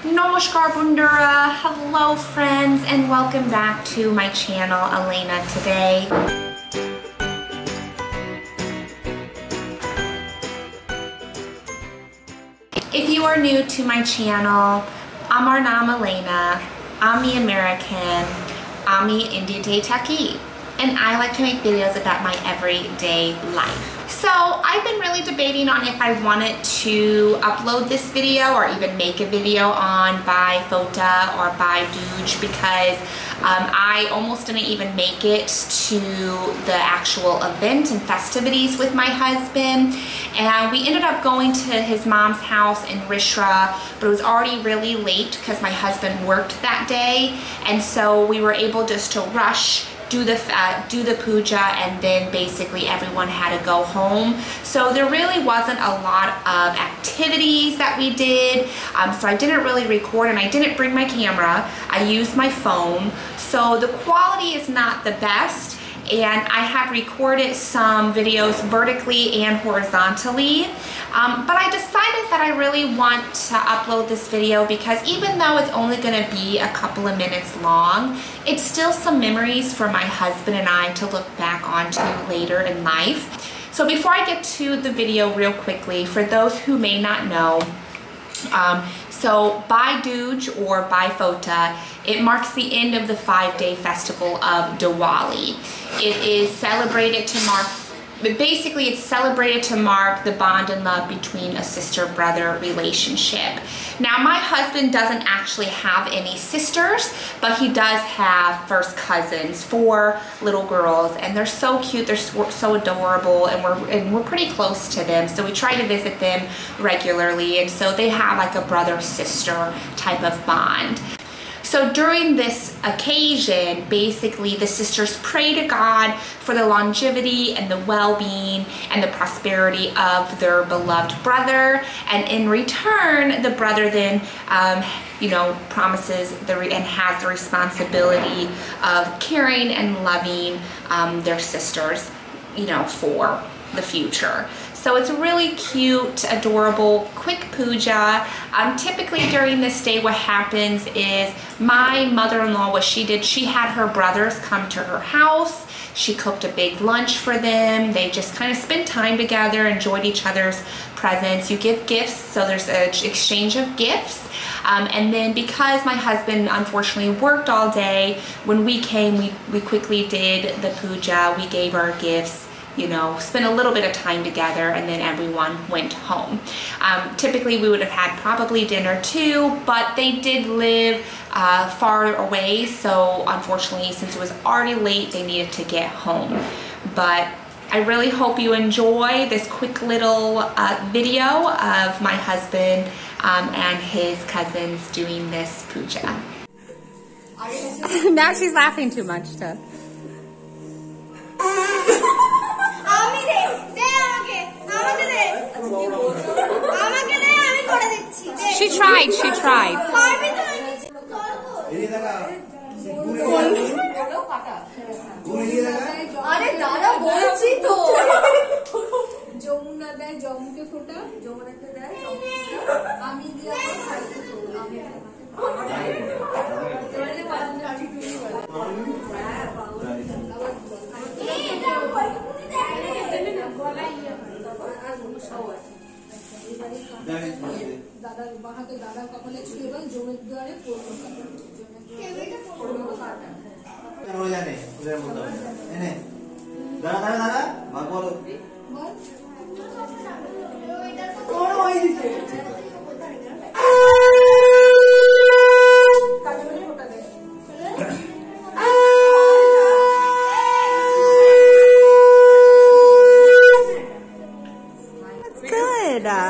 Namaskar Bundura, hello friends and welcome back to my channel Alaina today. If you are new to my channel, I'm Arnam Alaina, I'm the American, I'm the India Taki, and I like to make videos about my everyday life. So I've been really debating on if I wanted to upload this video or even make a video on Bhai Phota or Bhai Dooj because um, I almost didn't even make it to the actual event and festivities with my husband. And we ended up going to his mom's house in Rishra, but it was already really late because my husband worked that day. And so we were able just to rush do the uh, do the puja and then basically everyone had to go home. So there really wasn't a lot of activities that we did. Um, so I didn't really record and I didn't bring my camera. I used my phone. So the quality is not the best and I have recorded some videos vertically and horizontally. Um, but I decided that I really want to upload this video because even though it's only going to be a couple of minutes long it's still some memories for my husband and I to look back onto later in life. So before I get to the video real quickly for those who may not know um, so Bhai Dooj or Bhai Phota, it marks the end of the five-day festival of Diwali. It is celebrated to mark but basically it's celebrated to mark the bond and love between a sister-brother relationship. Now my husband doesn't actually have any sisters, but he does have first cousins, four little girls, and they're so cute, they're so adorable, and we're, and we're pretty close to them, so we try to visit them regularly, and so they have like a brother-sister type of bond. So during this occasion, basically the sisters pray to God for the longevity and the well-being and the prosperity of their beloved brother. And in return, the brother then, um, you know, promises the and has the responsibility of caring and loving um, their sisters, you know, for the future. So it's a really cute, adorable, quick puja. Um, typically during this day what happens is my mother-in-law, what she did, she had her brothers come to her house. She cooked a big lunch for them. They just kind of spent time together, enjoyed each other's presence. You give gifts, so there's an exchange of gifts. Um, and then because my husband unfortunately worked all day, when we came, we, we quickly did the puja. We gave our gifts you know, spent a little bit of time together and then everyone went home. Um, typically we would have had probably dinner too, but they did live uh, far away, so unfortunately since it was already late, they needed to get home. But I really hope you enjoy this quick little uh, video of my husband um, and his cousins doing this puja. now she's laughing too much to. She tried, she tried. আরে দাদা বলছি তো যমুনা দেয় যমুকে ফোটা যমুনাকে দেয় দাদার দাদা দাদার কপালে ছিল এবং জমির দুয়ারে পড়ল জানে দাদা দাদা দাদা ভাগ বলো বল good.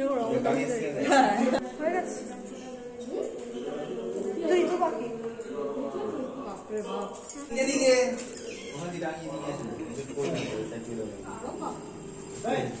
修容的。对。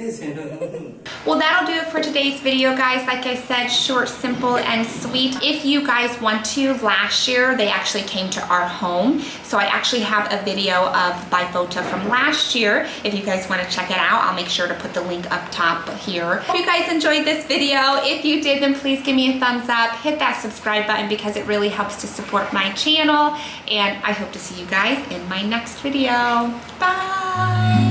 Well, that'll do it for today's video, guys. Like I said, short, simple, and sweet. If you guys want to, last year they actually came to our home. So I actually have a video of Phota from last year. If you guys want to check it out, I'll make sure to put the link up top here. Hope you guys enjoyed this video. If you did, then please give me a thumbs up. Hit that subscribe button because it really helps to support my channel. And I hope to see you guys in my next video. Bye!